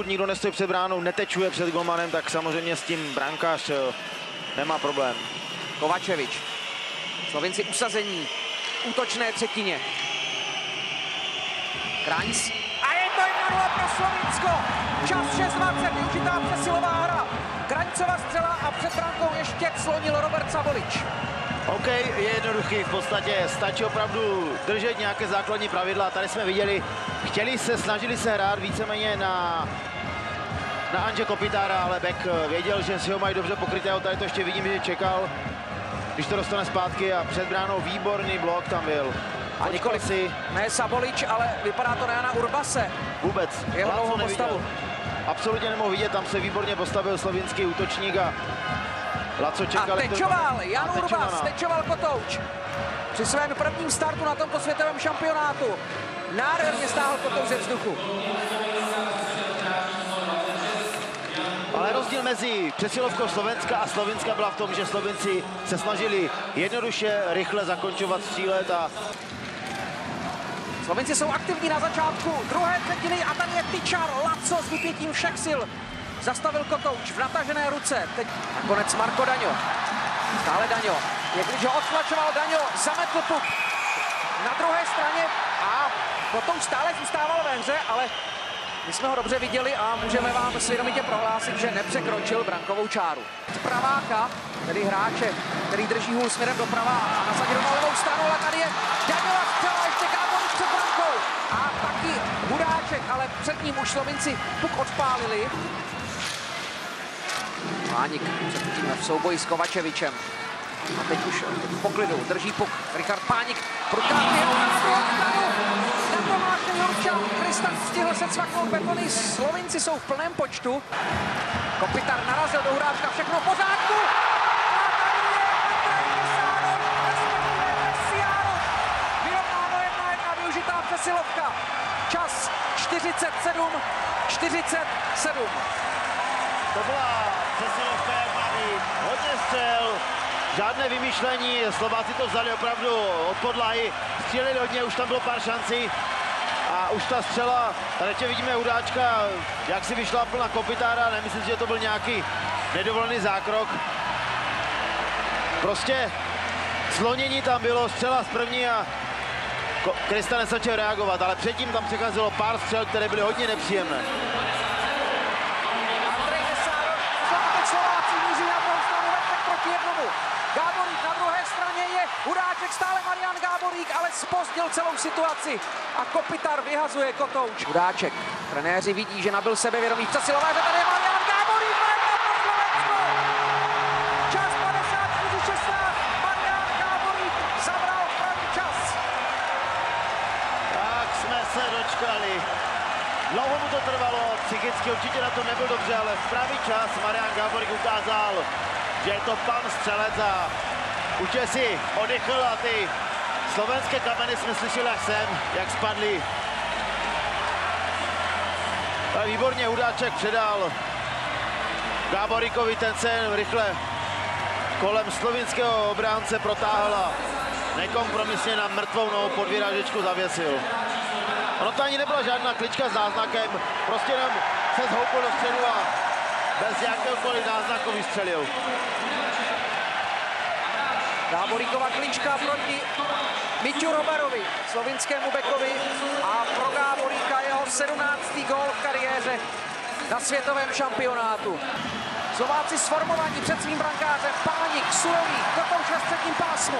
pokud nikdo nestojí před bránou, netečuje před golmanem, tak samozřejmě s tím brankář eh, nemá problém. Kovačevič. Slovinci usazení. Útočné třetině. Kraňs. A je to 1 pro Slovinsko. Čas 6.20, využitá přesilová hra. Kraňcova střela a před brankou ještě slonil Robert Sabolič. OK, je jednoduchý, v podstatě stačí opravdu držet nějaké základní pravidla. Tady jsme viděli, chtěli se, snažili se hrát víceméně na, na Anže Kopitára, ale Beck věděl, že si ho mají dobře pokrytého, tady to ještě vidím, že čekal, když to dostane zpátky a před bránou výborný blok tam byl. A nikoli si. Ne Sabolič, ale vypadá to na Jana Urbase. Vůbec. Jeho novou postavu. Absolutně nemohl vidět, tam se výborně postavil slovinský útočník a Laco čekal. A tečoval, Jan Urbas, tečoval Kotouč. Při svém prvním startu na tomto světovém šampionátu. Nádherně stáhl Kotouč ze vzduchu. Ale rozdíl mezi přesilovkou Slovenska a Slovenska byla v tom, že Slovenci se snažili jednoduše, rychle zakončovat střílet a Slovenci jsou aktivní na začátku druhé třetiny a tady je Tyčar, Laco s vypětím všech sil. Zastavil Kotouč v natažené ruce. Teď nakonec Marko Daňo. Stále Daňo. Jak když ho odtlačoval Daňo, zametl puk. Na druhé straně a Kotouč stále zůstával ve hře, ale my jsme ho dobře viděli a můžeme vám svědomitě prohlásit, že nepřekročil brankovou čáru. Praváka, tedy hráče, který drží hůl směrem doprava a nasadil na levou stranu, ale tady je Daňova střela, ještě Gáborík před brankou. A taky Hudáček, ale před ním už Slovinci puk odpálili. Pánik předtím v souboji s Kovačevičem. A teď už v poklidu drží puk. Richard Pánik. Prudkátky na druhou stranu. Na Jurča. Kristan stihl se cvaknout betony. Slovinci jsou v plném počtu. Kopitar narazil do Hudáčka. Všechno v pořádku. Využitá přesilovka. Čas 47, 47. To byla přesilovka, být. Hodně střel, žádné vymýšlení, Slováci to vzali opravdu od podlahy, stříleli hodně, už tam bylo pár šancí a už ta střela, tady ještě vidíme Udáčka, jak si vyšla plná kopitára, nemyslím si, že to byl nějaký nedovolený zákrok. Prostě slonění tam bylo, střela z první a Krista nesačil reagovat, ale předtím tam přecházelo pár střel, které byly hodně nepříjemné. Hudáček stále Marian Gáborík, ale spozdil celou situaci a Kopitar vyhazuje Kotouč. Hudáček, trenéři vidí, že nabil sebevědomí v přesilové, že tady je Marian Gáborík, Čas 54-16, Marian Gáborík zabral pravý čas. Tak jsme se dočkali. Dlouho mu to trvalo, psychicky určitě na to nebyl dobře, ale v pravý čas Marian Gáborík ukázal, že je to pan střelec a Určitě si odechl a ty slovenské kameny jsme slyšeli, jak jsem, jak spadly. Ale výborně Hudáček předal Gáborikovi ten sen rychle kolem slovinského obránce protáhl a nekompromisně na mrtvou nohu pod vyrážečku zavěsil. Ono to ani nebyla žádná klička s náznakem, prostě jenom se zhoupil do středu a bez jakéhokoliv náznaku vystřelil. Gáboríková klička proti Miťu Robarovi, slovinskému bekovi a pro Gáboríka jeho 17. gol v kariéře na světovém šampionátu. Slováci sformovaní před svým brankářem, Pánik, Surový, Kotouč ve středním pásmu.